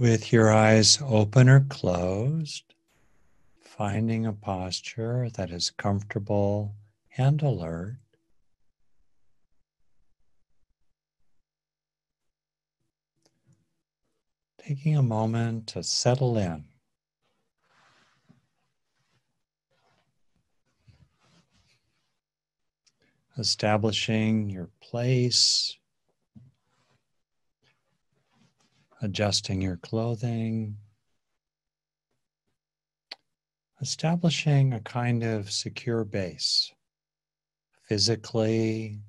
with your eyes open or closed, finding a posture that is comfortable and alert. Taking a moment to settle in. Establishing your place adjusting your clothing, establishing a kind of secure base physically,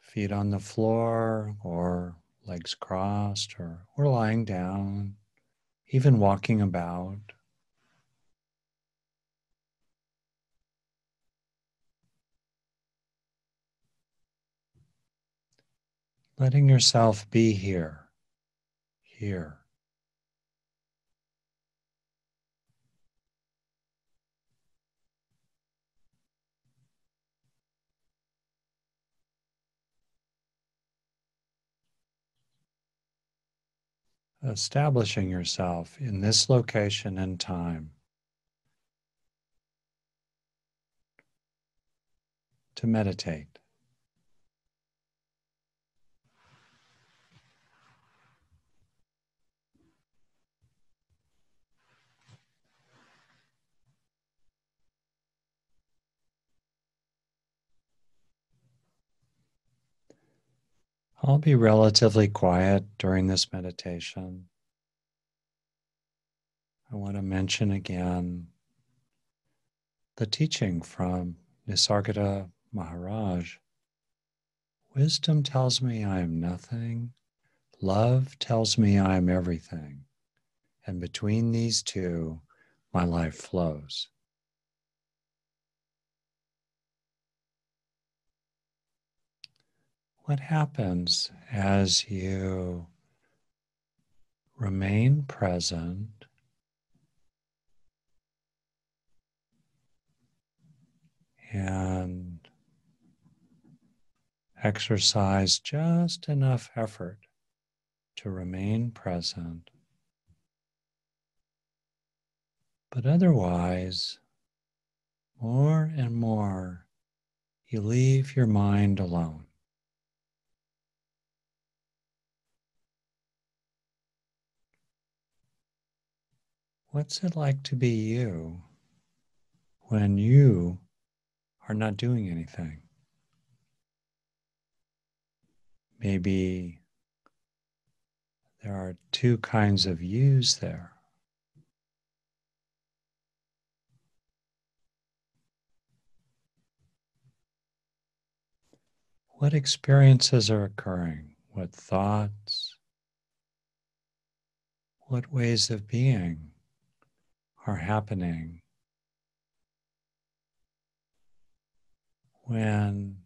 feet on the floor or legs crossed or, or lying down, even walking about. Letting yourself be here, here. Establishing yourself in this location and time to meditate. I'll be relatively quiet during this meditation. I want to mention again the teaching from Nisargadatta Maharaj. Wisdom tells me I am nothing, love tells me I am everything, and between these two, my life flows. What happens as you remain present and exercise just enough effort to remain present. But otherwise, more and more, you leave your mind alone. What's it like to be you when you are not doing anything? Maybe there are two kinds of yous there. What experiences are occurring? What thoughts? What ways of being are happening when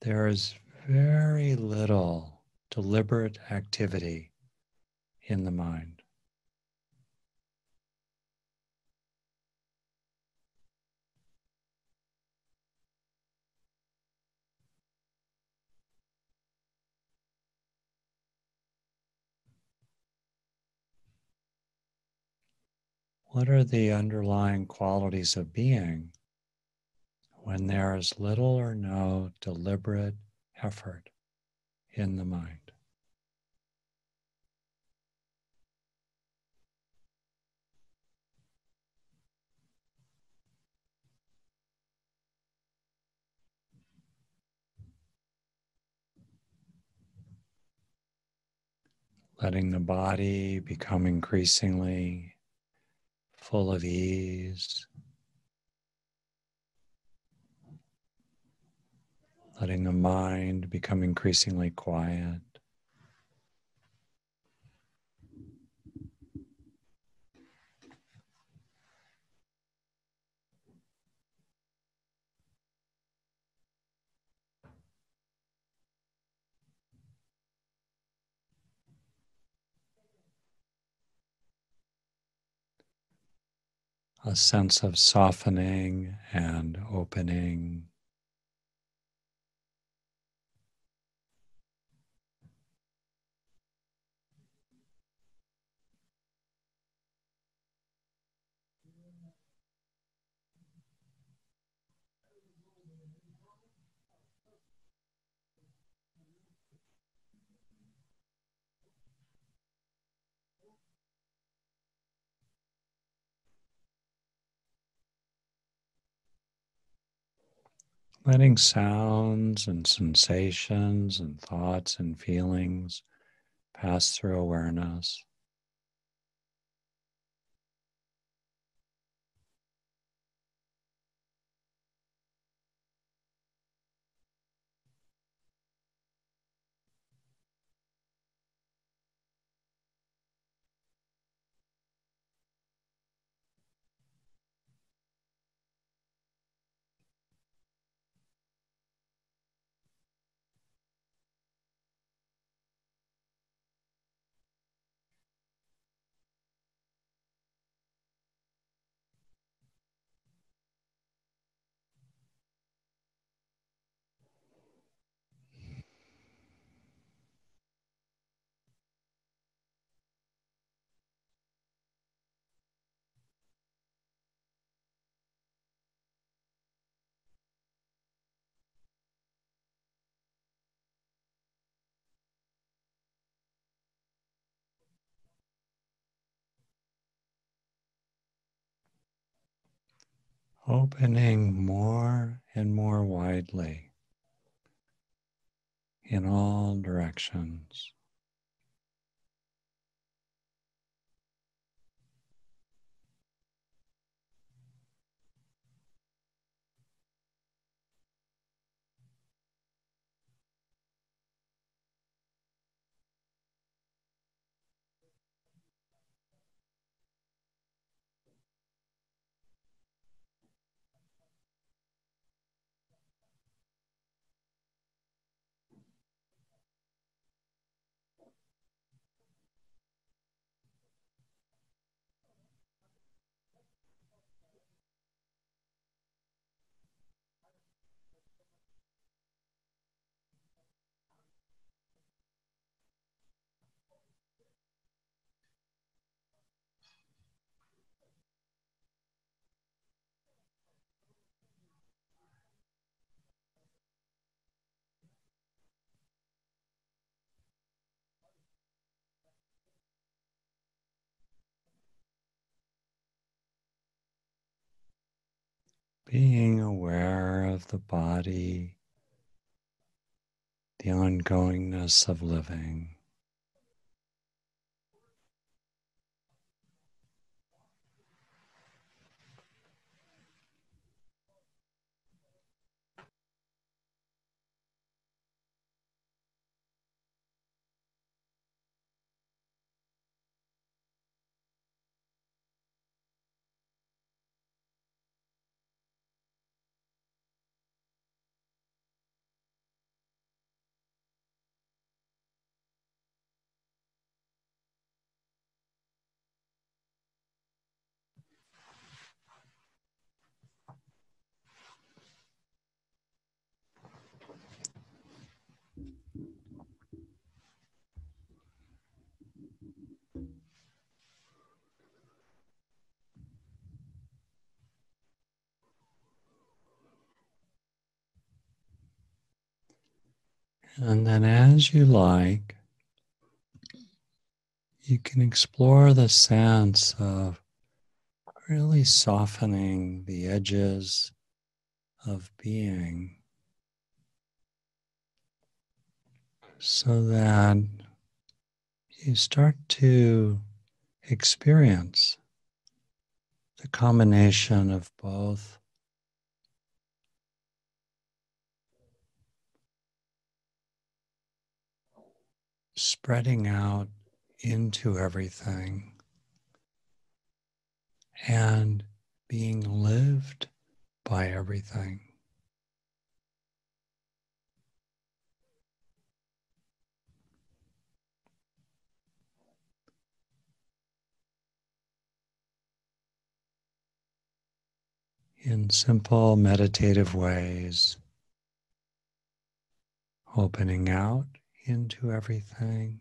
there is very little deliberate activity in the mind. What are the underlying qualities of being when there is little or no deliberate effort in the mind? letting the body become increasingly full of ease. Letting the mind become increasingly quiet. A sense of softening and opening. Letting sounds and sensations and thoughts and feelings pass through awareness. Opening more and more widely in all directions. Being aware of the body, the ongoingness of living. And then, as you like, you can explore the sense of really softening the edges of being so that you start to experience the combination of both spreading out into everything and being lived by everything. In simple meditative ways, opening out into everything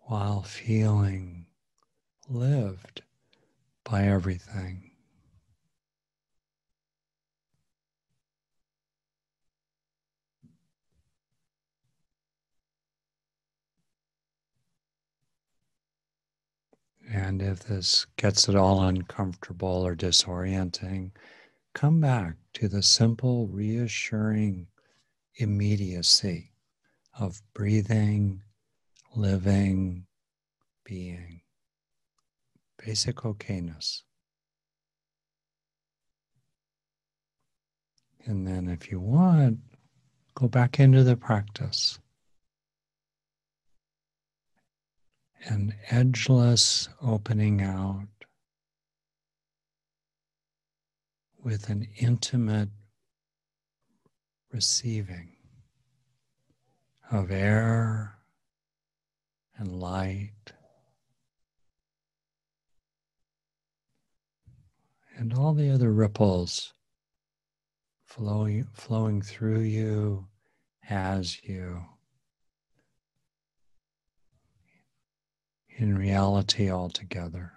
while feeling lived by everything. And if this gets at all uncomfortable or disorienting, come back to the simple, reassuring immediacy of breathing, living, being. Basic okayness. And then, if you want, go back into the practice. An edgeless opening out with an intimate receiving of air and light and all the other ripples flowing flowing through you as you in reality altogether.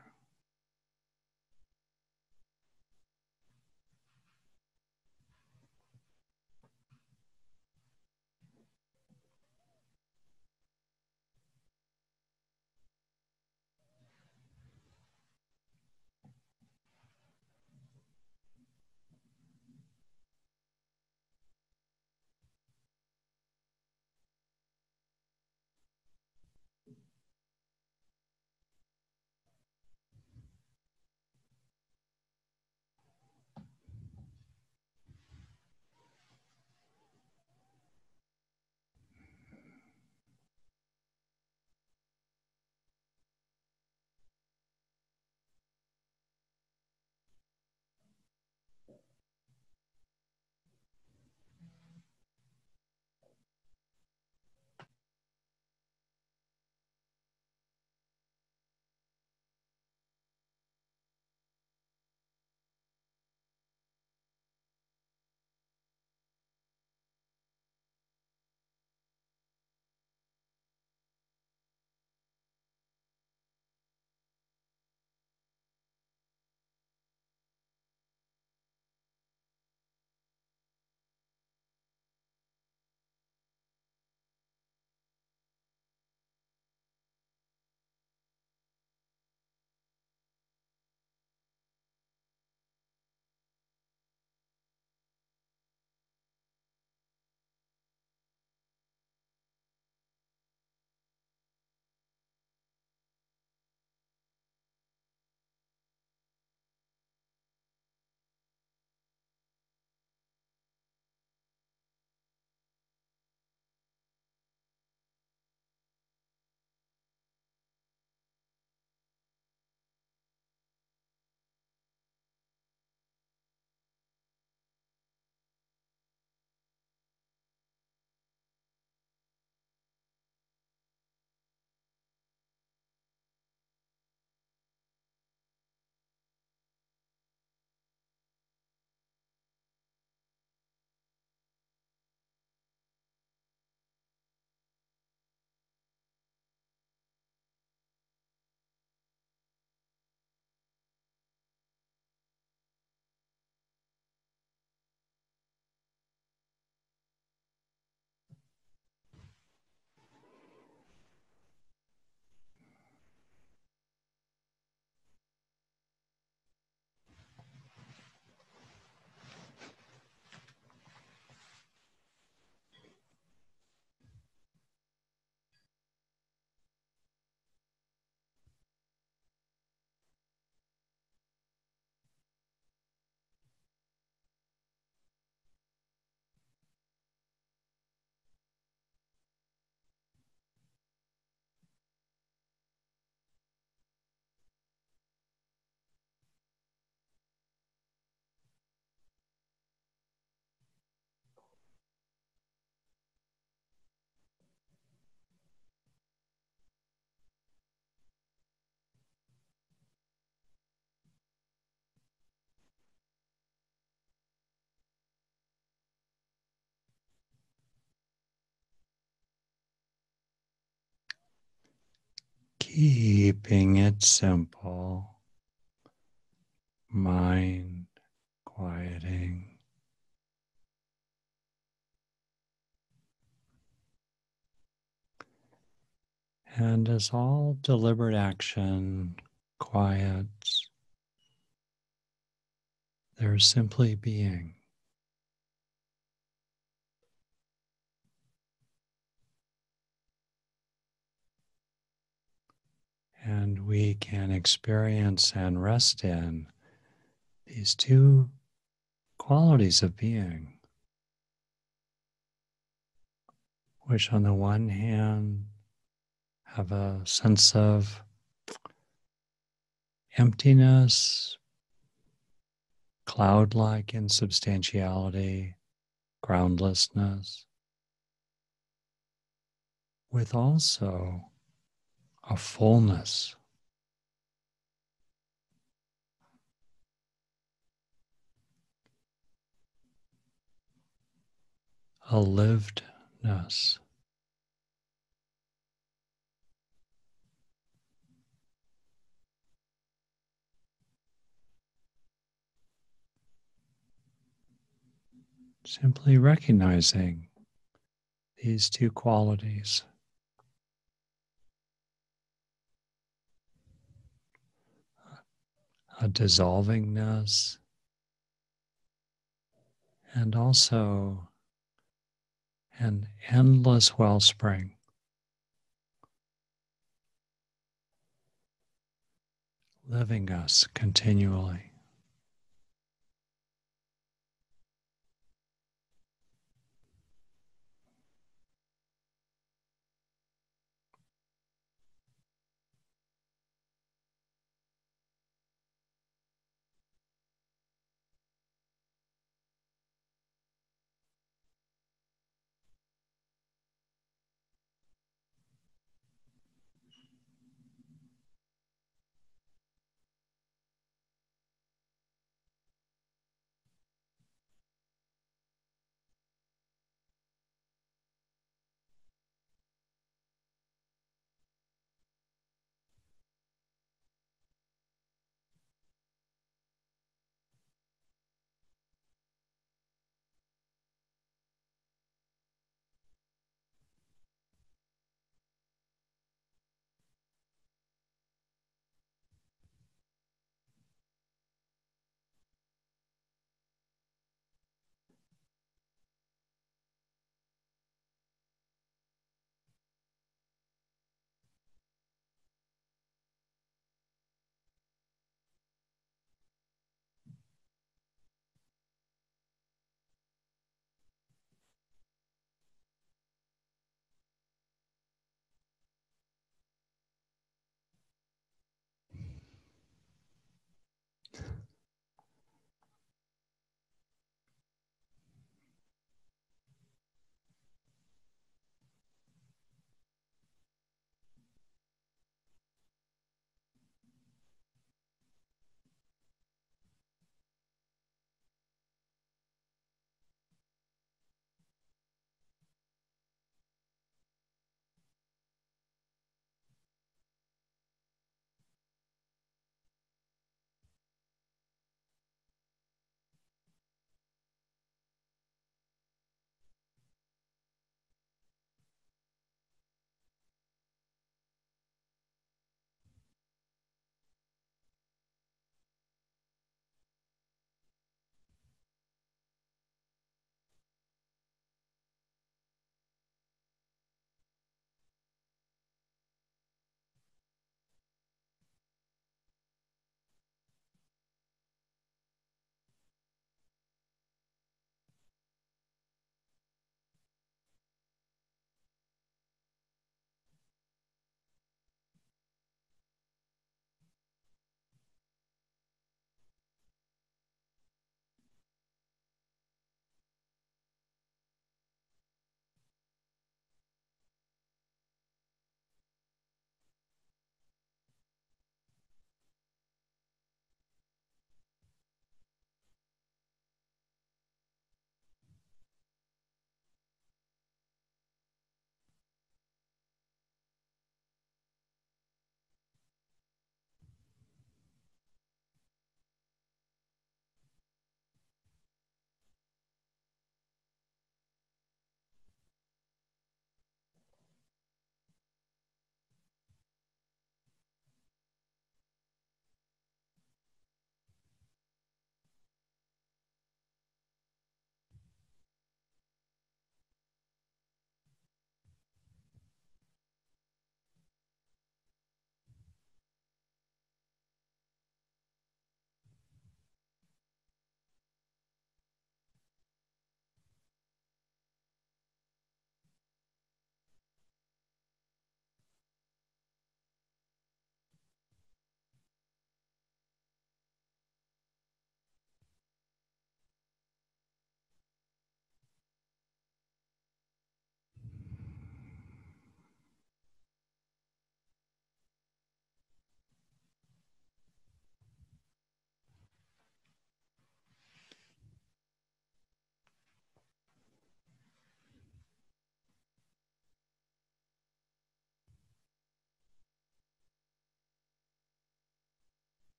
Keeping it simple, mind quieting. And as all deliberate action quiets, They're simply being. And we can experience and rest in these two qualities of being, which on the one hand have a sense of emptiness, cloud like insubstantiality, groundlessness, with also a fullness. A livedness. Simply recognizing these two qualities. A dissolvingness and also an endless wellspring. Living us continually.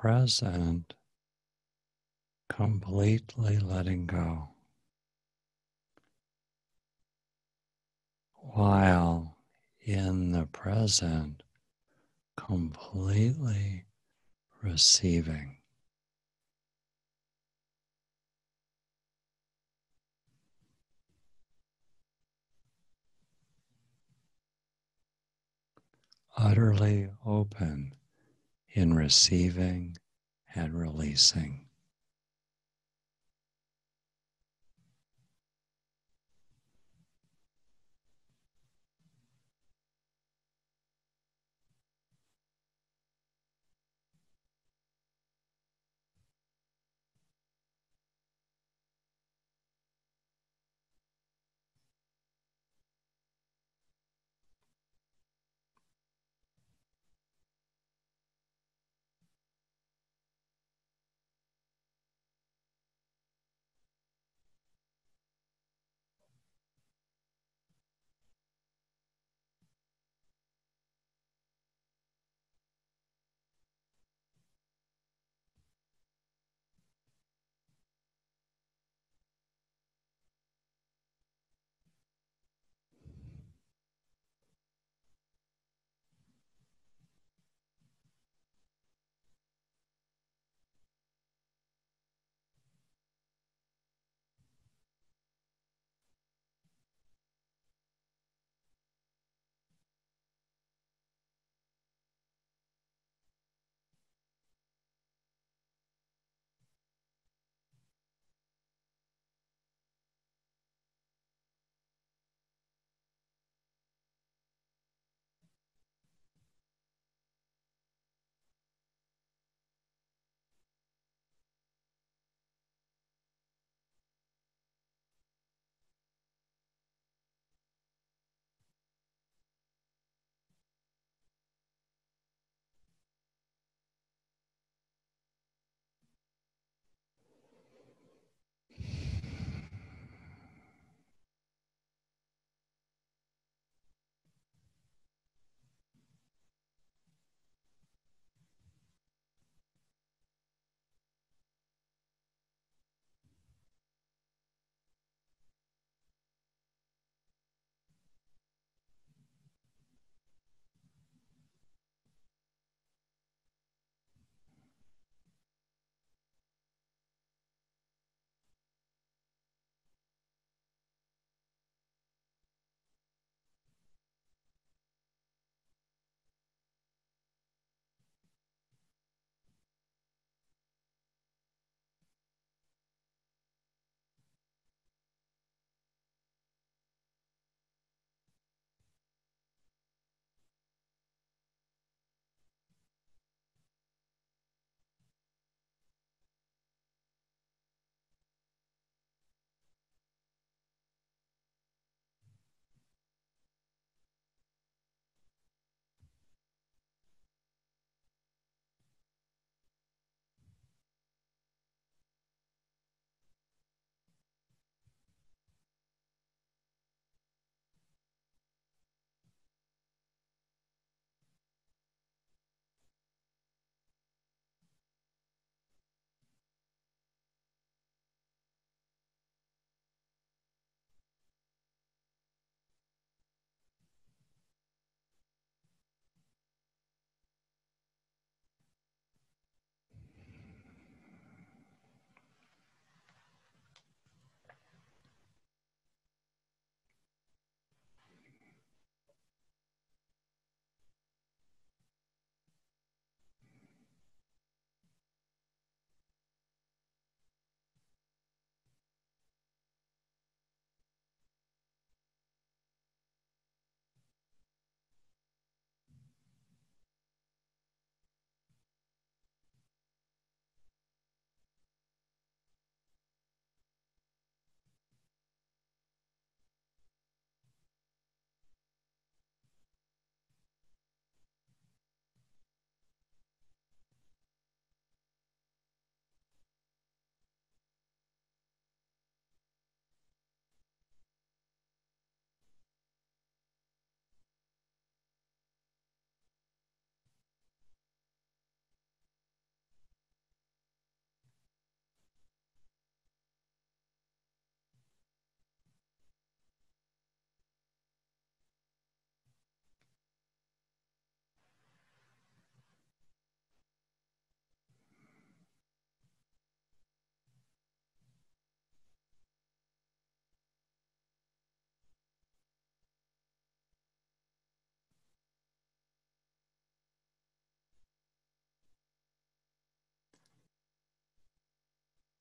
Present, completely letting go. While in the present, completely receiving. Utterly open in receiving and releasing.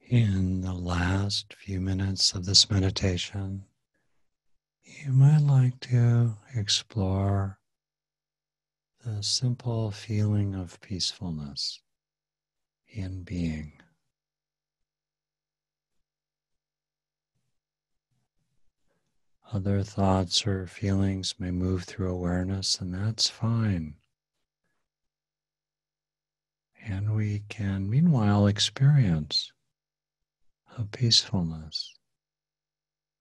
In the last few minutes of this meditation, you might like to explore the simple feeling of peacefulness in being. Other thoughts or feelings may move through awareness, and that's fine. And we can, meanwhile, experience a peacefulness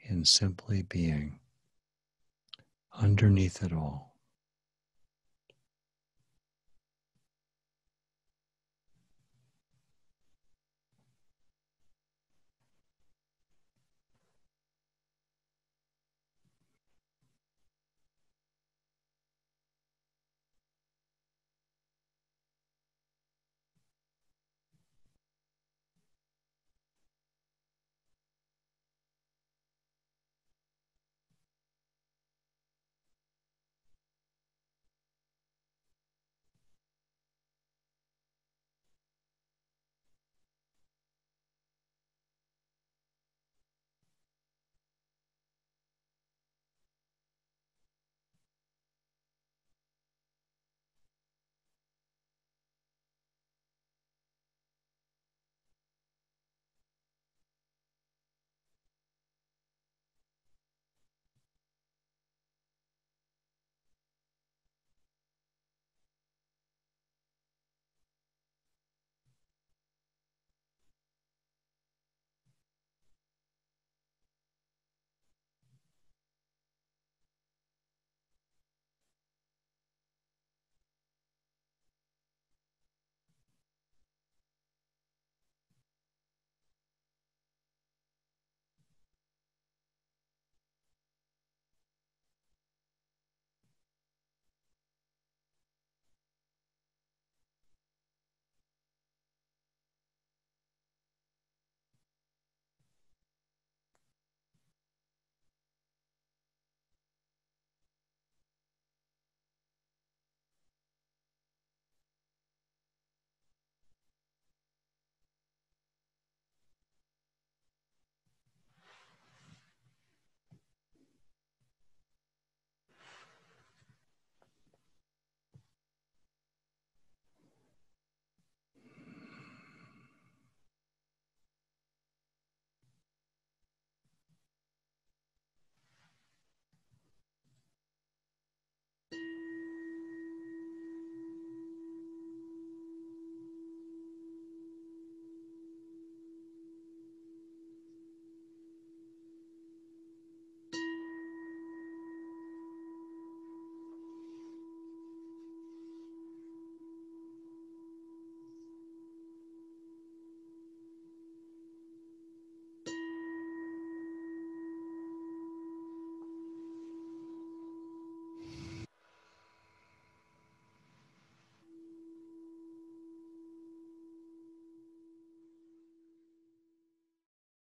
in simply being underneath it all.